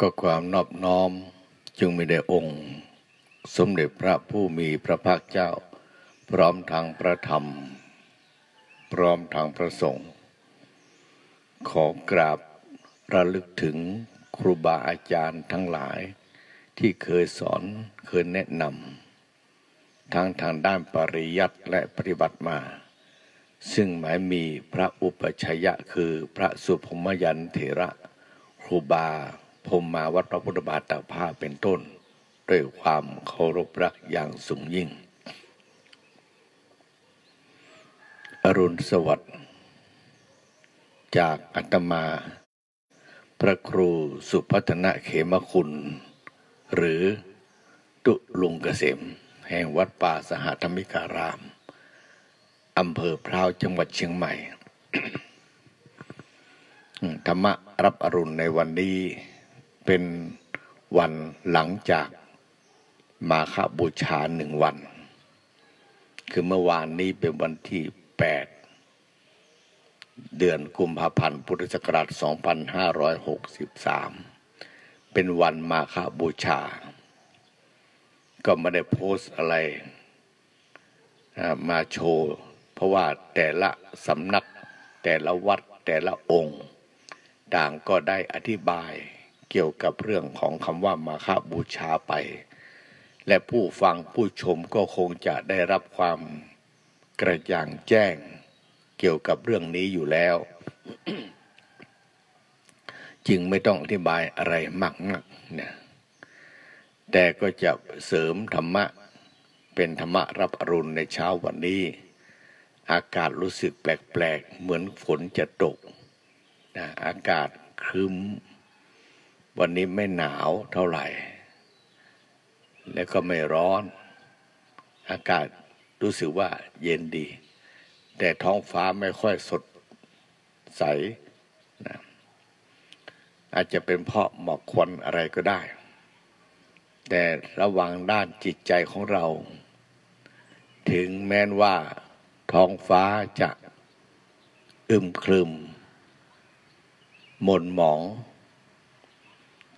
ก็ความนอบน้อมจึงมีได้องค์ สมเด็จพระผู้มีพระภาคเจ้า พร้อมทางพระธรรม พร้อมทางพระสงฆ์ขอกราบระลึกถึงครูบาอาจารย์ทั้งหลาย ที่เคยสอนเคยแนะนำทั้งทางด้านปริยัติและปฏิบัติมา ซึ่งหมายมีพระอุปชัยยะคือพระสุพมยันเถระครูบา พมมาวัดพระพุทธบาทตากผ้าเป็นต้น ด้วยความเคารพรักอย่างสูงยิ่ง อรุณสวัสดิ์จากอัตมา พระครูสุพัฒนเขมคุณ หรือตุลุงเกษม แห่งวัดป่าสหธรรมิการาม อำเภอพร้าวจังหวัดเชียงใหม่ ธรรมะรับอรุณในวันนี้ เป็นวันหลังจากมาฆบูชาหนึ่งวัน คือเมื่อวานนี้เป็นวันที่แปดเดือนกุมภาพันธ์พุทธศักราช 2563 เป็นวันมาฆบูชา ก็ไม่ได้โพสอะไรมาโชว์ เพราะว่าแต่ละสำนักแต่ละวัดแต่ละองค์ ต่างก็ได้อธิบาย เกี่ยวกับเรื่องของคำว่ามาฆบูชาไป และผู้ฟังผู้ชมก็คงจะได้รับความกระจ่างแจ้งเกี่ยวกับเรื่องนี้อยู่แล้ว จึงไม่ต้องอธิบายอะไรมากนักเนี่ยแต่ก็จะเสริมธรรมะ เป็นธรรมะรับอรุณในเช้าวันนี้ อากาศรู้สึกแปลกๆ เหมือนฝนจะตกนะอากาศครึ้ม วันนี้ไม่หนาวเท่าไหร่ แล้วก็ไม่ร้อน อากาศรู้สึกว่าเย็นดี แต่ท้องฟ้าไม่ค่อยสดใสนะอาจจะเป็นเพราะหมอกควันอะไรก็ได้ แต่ระวังด้านจิตใจของเรา ถึงแม้นว่าท้องฟ้าจะอึมครึมหม่นหมอง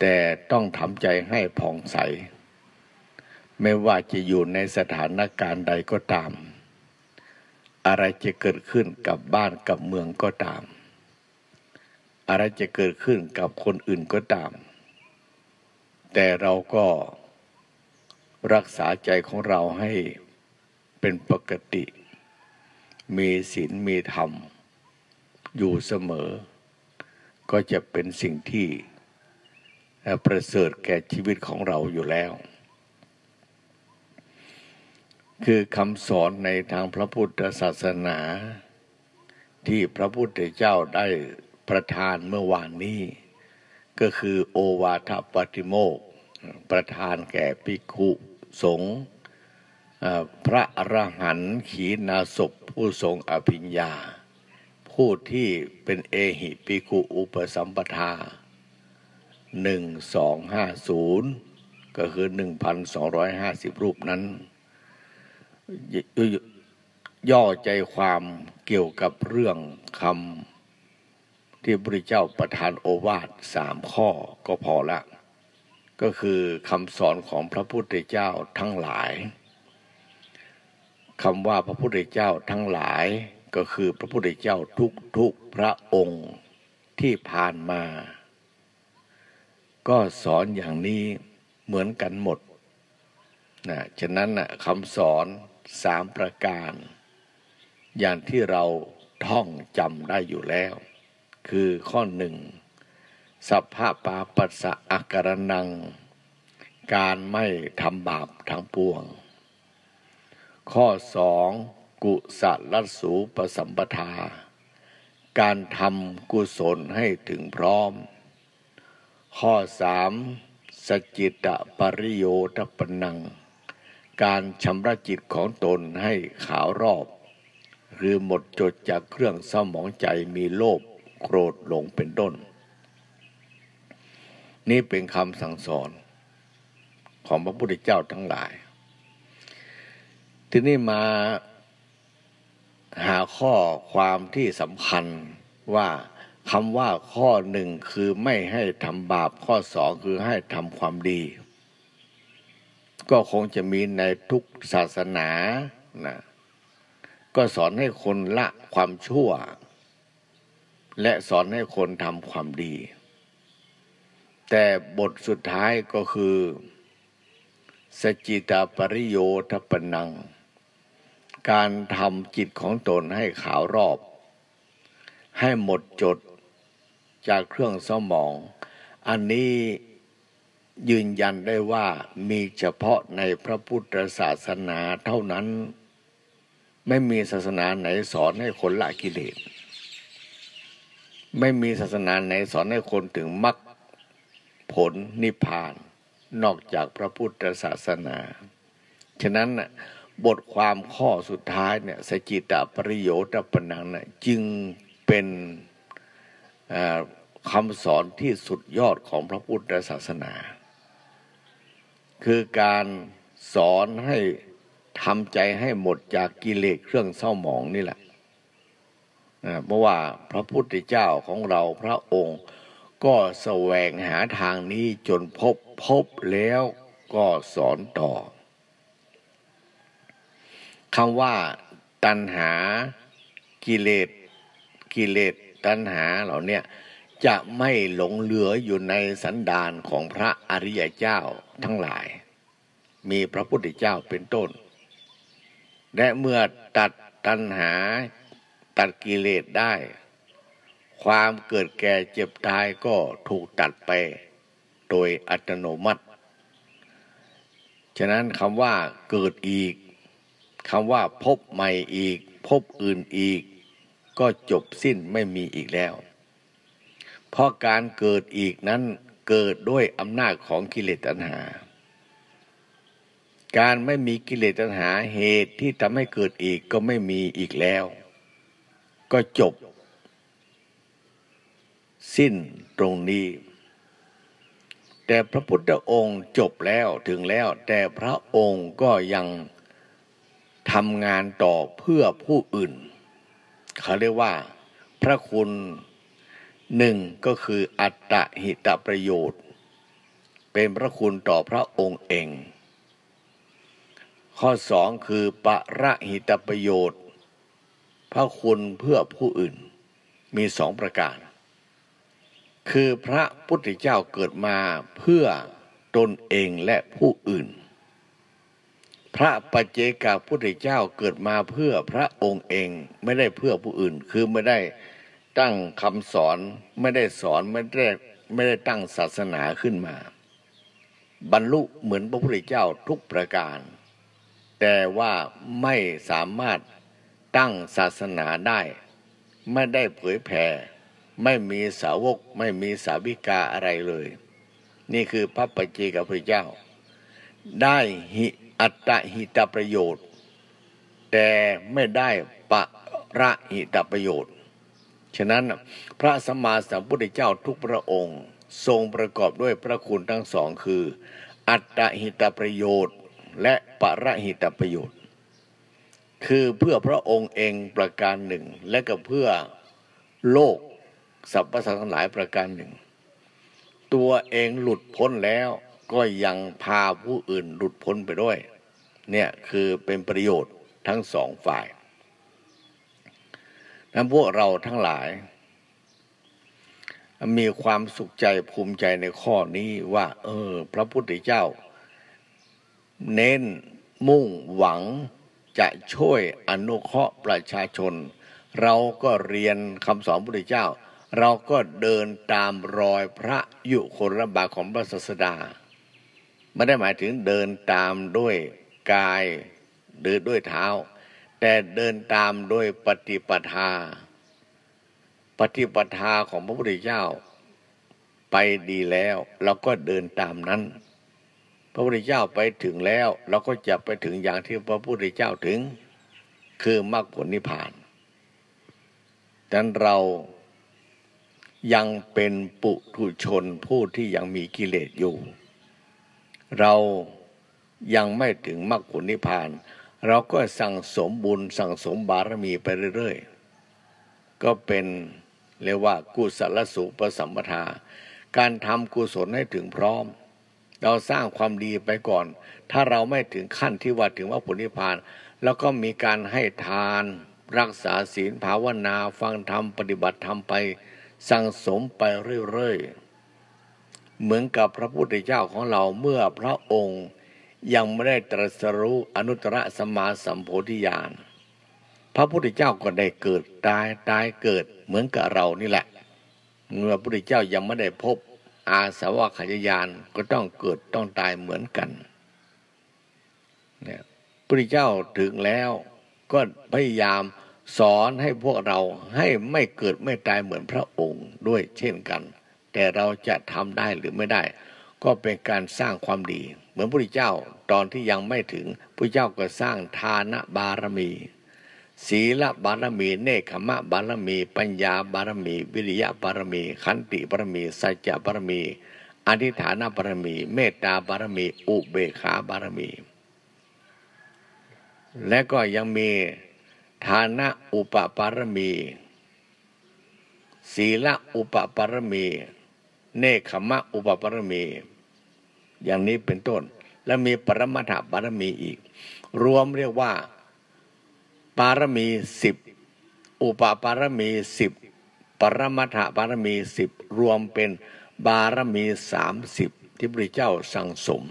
แต่ต้องทำใจให้ผ่องใส ไม่ว่าจะอยู่ในสถานการณ์ใดก็ตาม อะไรจะเกิดขึ้นกับบ้านกับเมืองก็ตาม อะไรจะเกิดขึ้นกับคนอื่นก็ตาม แต่เราก็รักษาใจของเราให้เป็นปกติ มีศีลมีธรรม อยู่เสมอ ก็จะเป็นสิ่งที่ ประเสริฐแก่ชีวิตของเราอยู่แล้ว คือคำสอนในทางพระพุทธศาสนา ที่พระพุทธเจ้าได้ประทานเมื่อวานนี้ ก็คือโอวาทปฏิโมกประทานแก่ภิกขุสงฆ์พระอรหันต์ขีนาศพผู้ทรงอภิญญา ผู้ที่เป็นเอหิปิกุอุปสัมปทา หนึ่งสองห้าศูนย์ก็คือหนึ่งพันสองร้อยห้าสิบรูปนั้น ย่อใจความเกี่ยวกับเรื่องคำที่พระเจ้าประทานโอวาทสามข้อก็พอละ ก็คือคำสอนของพระพุทธเจ้าทั้งหลายคำว่าพระพุทธเจ้าทั้งหลายก็คือพระพุทธเจ้าทุกทุกพระองค์ที่ผ่านมา ก็สอนอย่างนี้เหมือนกันหมดนะฉะนั้นนะคำสอนสามประการ อย่างที่เราท่องจำได้อยู่แล้ว คือข้อหนึ่งสัพพะปาปัสสะอาการนัง การไม่ทำบาปทั้งปวง ข้อสองกุศลสูปสัมปทา การทำกุศลให้ถึงพร้อม ข้อสามสจิตะปริโยทปนัง การชำระจิตของตนให้ขาวรอบ หรือหมดจดจากเครื่องเศร้าหมองใจมีโลภโกรธหลงเป็นต้น นี่เป็นคำสั่งสอนของพระพุทธเจ้าทั้งหลาย ทีนี้มาหาข้อความที่สำคัญว่า คำว่าข้อหนึ่งคือไม่ให้ทำบาปข้อสองคือให้ทำความดี ก็คงจะมีในทุกศาสนานะก็สอนให้คนละความชั่ว และสอนให้คนทำความดี แต่บทสุดท้ายก็คือสจิตาปริโยทปนัง การทำจิตของตนให้ขาวรอบ ให้หมดจด จากเครื่องสมอง อันนี้ยืนยันได้ว่ามีเฉพาะในพระพุทธศาสนาเท่านั้น ไม่มีศาสนาไหนสอนให้คนละกิเลสไม่มีศาสนาไหนสอนให้คนถึงมรรคผลนิพพาน นอกจากพระพุทธศาสนา ฉะนั้นบทความข้อสุดท้ายเนี่ยสจิตาปริโยตปนังนะจึงเป็น คำสอนที่สุดยอดของพระพุทธศาสนา คือการสอนให้ทำใจให้หมดจากกิเลสเครื่องเศร้าหมองนี่แหละเพราะว่าพระพุทธเจ้าของเราพระองค์ก็แสวงหาทางนี้จนพบพบแล้วก็สอนต่อคำว่าตัณหากิเลสกิเลส ตัณหาเหล่านี้จะไม่หลงเหลืออยู่ในสันดานของพระอริยเจ้าทั้งหลาย มีพระพุทธเจ้าเป็นต้น และเมื่อตัดตัณหาตัดกิเลสได้ ความเกิดแก่เจ็บตายก็ถูกตัดไปโดยอัตโนมัติ ฉะนั้นคำว่าเกิดอีกคำว่าพบใหม่อีก พบอื่นอีก ก็จบสิ้นไม่มีอีกแล้ว เพราะการเกิดอีกนั้นเกิดด้วยอำนาจของกิเลสตัณหา การไม่มีกิเลสตัณหาเหตุที่ทำให้เกิดอีกก็ไม่มีอีกแล้ว ก็จบ สิ้นตรงนี้ แต่พระพุทธองค์จบแล้วถึงแล้ว แต่พระองค์ก็ยังทำงานต่อเพื่อผู้อื่น เขาเรียกว่า พระคุณหนึ่งก็คืออัตตหิตประโยชน์ เป็นพระคุณต่อพระองค์เอง ข้อสองคือประหิตประโยชน์ พระคุณเพื่อผู้อื่นมีสองประการ คือพระพุทธเจ้าเกิดมาเพื่อตนเองและผู้อื่น พระปัจเจกพุทธเจ้าเกิดมาเพื่อพระองค์เองไม่ได้เพื่อผู้อื่น คือไม่ได้ตั้งคำสอนไม่ได้สอนไม่ได้ไม่ได้ตั้งศาสนาขึ้นมา บรรลุเหมือนพระพุทธเจ้าทุกประการ แต่ว่าไม่สามารถตั้งศาสนาได้ ไม่ได้เผยแผ่ไม่มีสาวกไม่มีสาวิกาอะไรเลย นี่คือพระปัจเจกพระเจ้า ได้หิ อัตตหิตประโยชน์ แต่ไม่ได้ปะระหิตประโยชน์ ฉะนั้นพระสัมมาสัมพุทธเจ้าทุกพระองค์ ทรงประกอบด้วยพระคุณทั้งสองคือ อัตตหิตประโยชน์ และปะระหิตประโยชน์ คือเพื่อพระองค์เองประการหนึ่ง และก็เพื่อโลกสรรพสัตว์ทั้งหลายประการหนึ่ง ตัวเองหลุดพ้นแล้ว ก็ยังพาผู้อื่นหลุดพ้นไปด้วย เนี่ยคือเป็นประโยชน์ทั้งสองฝ่ายนั้นพวกเราทั้งหลาย มีความสุขใจภูมิใจในข้อนี้ว่า เออ พระพุทธเจ้า เน้นมุ่งหวังจะช่วยอนุเคราะห์ประชาชน เราก็เรียนคำสอนพระพุทธเจ้า เราก็เดินตามรอยพระยุคลบาของพระศาสดา ไม่ได้หมายถึงเดินตามด้วยกายเดินด้วยเท้า แต่เดินตามโดยปฏิปทา ปฏิปทาของพระพุทธเจ้า ไปดีแล้วเราก็เดินตามนั้น พระพุทธเจ้าไปถึงแล้ว เราก็จะไปถึงอย่างที่พระพุทธเจ้าถึง คือมรรคผลนิพพานดังนั้นเรายังเป็นปุถุชนผู้ที่ยังมีกิเลสอยู่ เรายังไม่ถึงมรรคผลนิพพาน เราก็สั่งสมบุญสั่งสมบารมีไปเรื่อยๆ ก็เป็นเรียกว่ากุศลสุปสัมปทา การทำกุศลให้ถึงพร้อม เราสร้างความดีไปก่อน ถ้าเราไม่ถึงขั้นที่ว่าถึงว่าผลนิพพาน แล้วก็มีการให้ทาน รักษาศีลภาวนา ฟังธรรมปฏิบัติธรรมไป สั่งสมไปเรื่อยๆ เหมือนกับพระพุทธเจ้าของเราเมื่อพระองค์ยังไม่ได้ตรัสรู้อนุตตรสมมาสัมโพธิญาณ พระพุทธเจ้าก็ได้เกิดตายตายเกิดเหมือนกับเรานี่แหละ เมื่อพระพุทธเจ้ายังไม่ได้พบอาสวะขยายานก็ต้องเกิดต้องตายเหมือนกัน เนี่ยพระพุทธเจ้าถึงแล้วก็พยายามสอนให้พวกเราให้ไม่เกิดไม่ตายเหมือนพระองค์ด้วยเช่นกัน แต่เราจะทำได้หรือไม่ได้ ก็เป็นการสร้างความดี เหมือนพระพุทธเจ้าตอนที่ยังไม่ถึงพระเจ้าก็สร้างทานบารมี ศีลบารมี เนคขมะบารมี ปัญญาบารมี วิริยะบารมี ขันติบารมี สัจจะบารมีอธิฐานบารมี เมตตาบารมี อุเบกขาบารมี และก็ยังมีฐานะอุปปารมี ศีละอุปปารมี เนคขมะอุปปารมี อย่างนี้เป็นต้น และมีปรมัตถบารมีอีก รวมเรียกว่าปารมีสิบอุปปารมีสิบปรมัตถบารมีสิบรวมเป็นบารมีสามสิบที่พระเจ้าสั่งสม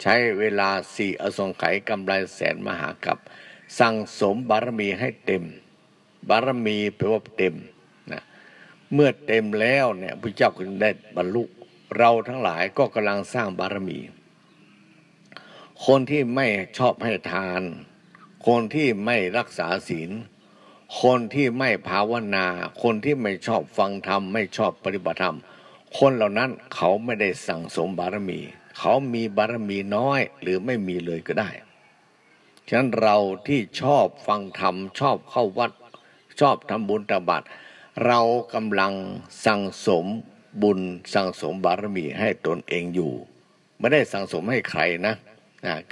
ใช้เวลาสี่อสงไขยกำไรแสนมหากับสั่งสมบารมีให้เต็ม บารมีแปลว่าเต็ม เมื่อเต็มแล้วเนี่ยพระเจ้าก็ได้บรรลุเราทั้งหลายก็กำลังสร้างบารมี คนที่ไม่ชอบให้ทาน คนที่ไม่รักษาศีล คนที่ไม่ภาวนา คนที่ไม่ชอบฟังธรรม ไม่ชอบปฏิบัติธรรม คนเหล่านั้นเขาไม่ได้สั่งสมบารมี เขามีบารมีน้อยหรือไม่มีเลยก็ได้ ฉะนั้นเราที่ชอบฟังธรรม ชอบเข้าวัด ชอบทำบุญตบัต เรากำลังสั่งสมบุญสั่งสมบารมีให้ตนเองอยู่ ไม่ได้สั่งสมให้ใครนะ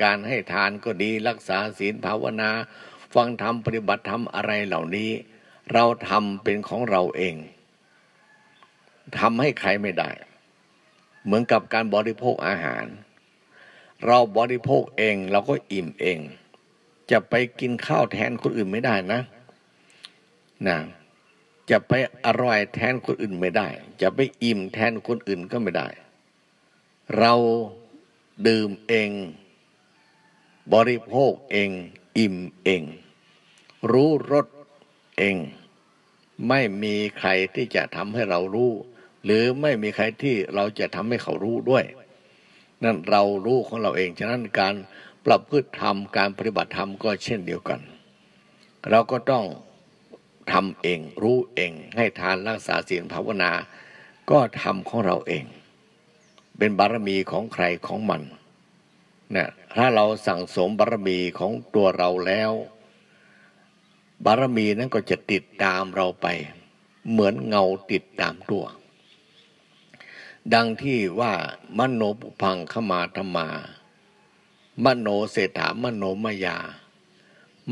การให้ทานก็ดีรักษาศีลภาวนา ฟังธรรมปฏิบัติธรรมอะไรเหล่านี้ เราทำเป็นของเราเองทำให้ใครไม่ได้ เหมือนกับการบริโภคอาหาร เราบริโภคเองเราก็อิ่มเอง จะไปกินข้าวแทนคนอื่นไม่ได้นะนะ จะไปอร่อยแทนคนอื่นไม่ได้ จะไปอิ่มแทนคนอื่นก็ไม่ได้ เราดื่มเอง บริโภคเอง อิ่มเอง รู้รสเอง ไม่มีใครที่จะทำให้เรารู้ หรือไม่มีใครที่เราจะทำให้เขารู้ด้วย นั่นเรารู้ของเราเอง ฉะนั้นการประพฤติธรรมการปฏิบัติธรรมก็เช่นเดียวกัน เราก็ต้อง ทำเองรู้เอง ให้ทานรักษาศีลภาวนา ก็ทำของเราเอง เป็นบารมีของใครของมันเนี่ยถ้าเราสั่งสมบารมีของตัวเราแล้ว บารมีนั้นก็จะติดตามเราไป เหมือนเงาติดตามตัว ดังที่ว่ามโนปุพังขมาธรรมามโนเศรษฐามโนมายา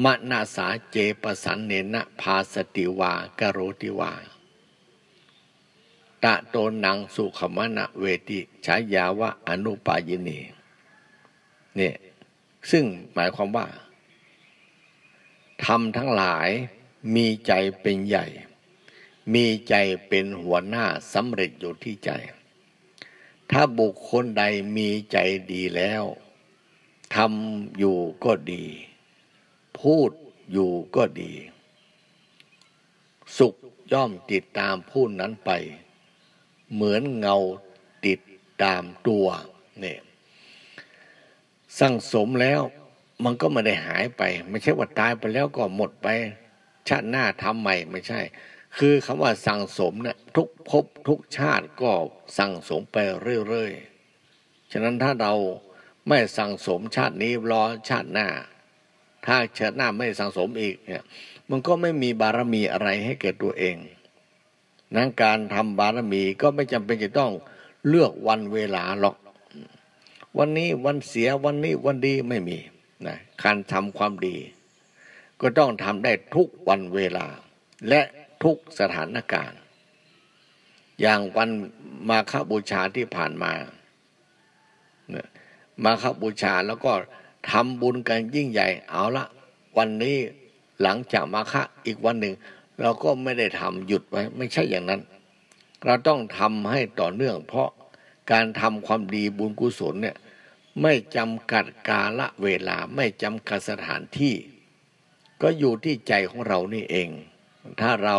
มนาสาเจปสันเนนะพาสติวากโรติวาตะโตนังสุขมณะเวติฉายาวะอนุปายินีเนี่ยซึ่งหมายความว่าทำทั้งหลายมีใจเป็นใหญ่ มีใจเป็นหัวหน้าสำเร็จอยู่ที่ใจ ถ้าบุคคลใดมีใจดีแล้วทำอยู่ก็ดี พูดอยู่ก็ดี สุขย่อมติดตามผู้นั้นไป เหมือนเงาติดตามตัวเนี่ยสั่งสมแล้วมันก็ไม่ได้หายไป ไม่ใช่ว่าตายไปแล้วก็หมดไป ชาติหน้าทำใหม่ไม่ใช่ คือคำว่าสั่งสมเนี่ยทุกภพทุกชาติก็สั่งสมไปเรื่อยๆ ฉะนั้นถ้าเราไม่สั่งสมชาตินี้รอชาติหน้า ถ้าชาติหน้าไม่สังสมอีกเนี่ยมันก็ไม่มีบารมีอะไรให้เกิดตัวเองนั้นการทำบารมีก็ไม่จำเป็นจะต้องเลือกวันเวลาหรอก วันนี้วันเสียวันนี้วันดีไม่มีนะการทำความดี ก็ต้องทำได้ทุกวันเวลา และทุกสถานการณ์ อย่างวันมาฆบูชาที่ผ่านมา มาฆบูชาแล้วก็ ทำบุญกันยิ่งใหญ่ เอาละวันนี้หลังจากมาฆะอีกวันหนึ่ง เราก็ไม่ได้ทำหยุดไว้ ไม่ใช่อย่างนั้น เราต้องทำให้ต่อเนื่อง เพราะการทำความดีบุญกุศลเนี่ยไม่จำกัดกาละเวลาไม่จำกัดสถานที่ ก็อยู่ที่ใจของเรานี่เอง ถ้าเรา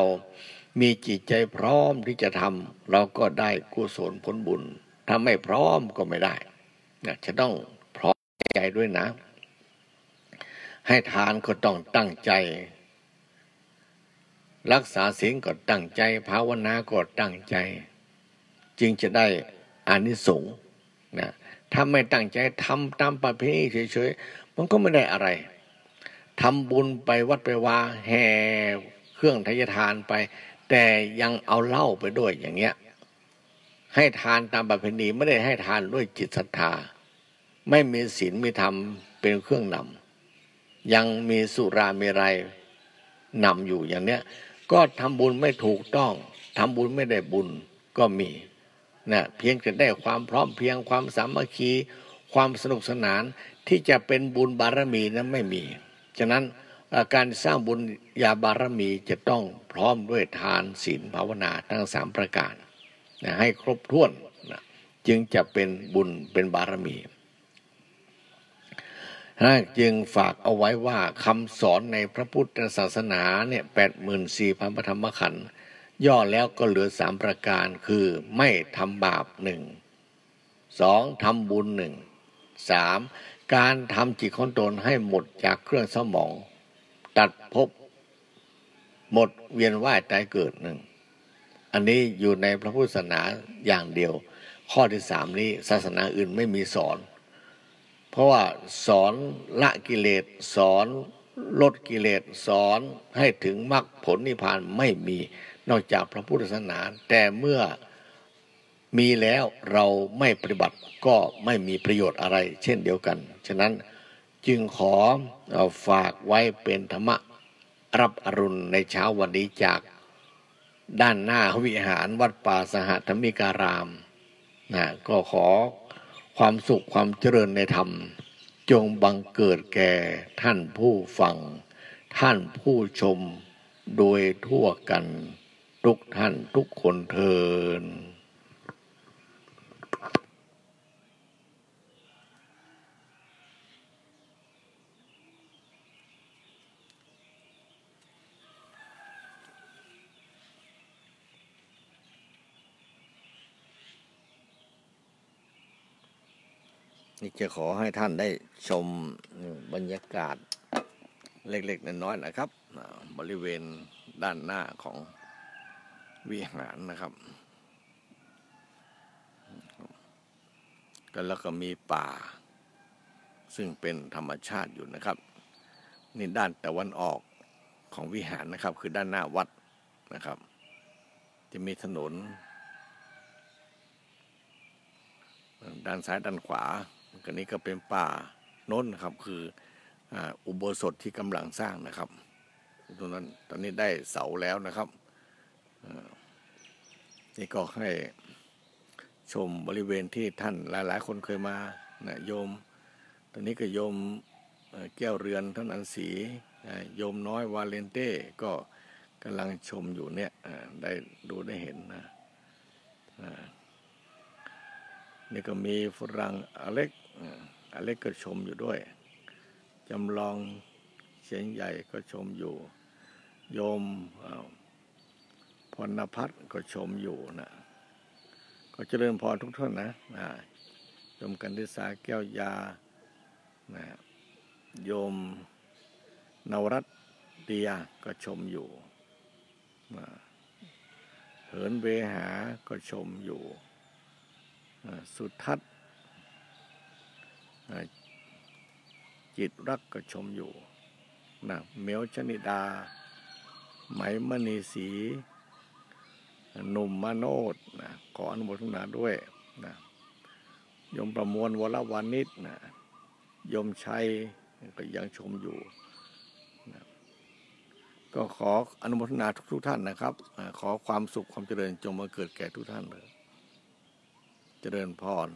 มีจิตใจพร้อมที่จะทำเราก็ได้กุศลผลบุญถ้าไม่พร้อมก็ไม่ได้จะต้องพร้อม ใจด้วยนะ ให้ทานก็ต้องตั้งใจ รักษาศีลก็ตั้งใจ ภาวนาก็ตั้งใจ จึงจะได้อานิสงส์นะถ้าไม่ตั้งใจทำตามประเพณีเฉยๆมันก็ไม่ได้อะไรทำบุญไปวัดไปวาแห่เครื่องทยทานไป แต่ยังเอาเหล้าไปด้วยอย่างเงี้ย ให้ทานตามประเพณีไม่ได้ให้ทานด้วยจิตศรัทธา ไม่มีศีลมีธรรมเป็นเครื่องนำยังมีสุรามีไรนำอยู่อย่างเนี้ย ก็ทำบุญไม่ถูกต้องทำบุญไม่ได้บุญก็มีนะเพียงจะได้ความพร้อมเพียงความสามัคคี ความสนุกสนานที่จะเป็นบุญบารมีนั้นไม่มี ฉะนั้นการสร้างบุญญาบารมีจะต้องพร้อมด้วยทานศีลภาวนาทั้งสามประการนะให้ครบถ้วนนะจึงจะเป็นบุญเป็นบารมี จึงฝากเอาไว้ว่าคำสอนในพระพุทธศาสนาเนี่ยแปดหมื่นสี่พันพระธรรมขันธ์ย่อแล้วก็เหลือสามประการคือไม่ทำบาปหนึ่งสองทำบุญหนึ่งสามการทำจิตของตนให้หมดจากเครื่องสมอง ตัดภพหมดเวียนว่ายตายเกิดหนึ่งอันนี้อยู่ในพระพุทธศาสนาอย่างเดียว ข้อที่สามนี้ศาสนาอื่นไม่มีสอน ราะว่าสอนละกิเลสสอนลดกิเลสสอนให้ถึงมรรคผลนิพพานไม่มีนอกจากพระพุทธศาสนา แต่เมื่อมีแล้วเราไม่ปฏิบัติก็ไม่มีประโยชน์อะไร เช่นเดียวกัน ฉะนั้นจึงขอฝากไว้เป็นธรรมะรับอรุณในเช้าวันนี้จากด้านหน้าวิหารวัดป่าสหธรรมิการามนะก็ขอ ความสุขความเจริญในธรรม จงบังเกิดแก่ท่านผู้ฟัง ท่านผู้ชมโดยทั่วกัน ทุกท่านทุกคนเทิน จะขอให้ท่านได้ชมบรรยากาศเล็ก ๆ น้อยๆนะครับ บริเวณด้านหน้าของวิหารนะครับกันแล้วก็มีป่า ซึ่งเป็นธรรมชาติอยู่นะครับ นี่ด้านตะวันออกของวิหารนะครับ คือด้านหน้าวัดนะครับ จะมีถนน ด้านซ้ายด้านขวา กันนี้ก็เป็นป่าโน้นนะครับ คืออุโบสถที่กำลังสร้างนะครับตรงนั้นตอนนี้ได้เสาแล้วนะครับนี่ก็ให้ชมบริเวณที่ท่านหลาย ๆ คนเคยมานะโยม ตอนนี้ก็โยมแก้วเรือนท่านอันสีโยมน้อยวาเลนเต้ก็กำลังชมอยู่เนี่ยได้ดูได้เห็นนะนี่ก็มีฝรั่งอเล็ก อเล็กก็ชมอยู่ด้วยจำลองเสียงใหญ่ก็ชมอยู่ โยมพรณพัฒน์ก็ชมอยู่นะก็เจริญพรทุกท่านนะนะโยมกันทิสาแก้วยานะโยมนวรัตเดียก็ชมอยู่นะเหินเวหาก็ชมอยู่ สุทัศน์ จิตรักก็ชมอยู่นะเมวชนิดา ไหมมณีสีหนุ่มมโนดนะขออนุโมทนาด้วยนะยมประมวลวรวานิชนะยมชัยก็ยังชมอยู่นะก็ขออนุโมทนาทุกๆท่านนะครับ ขอความสุขความเจริญจงมาเกิดแก่ทุกท่านเลยเจริญพร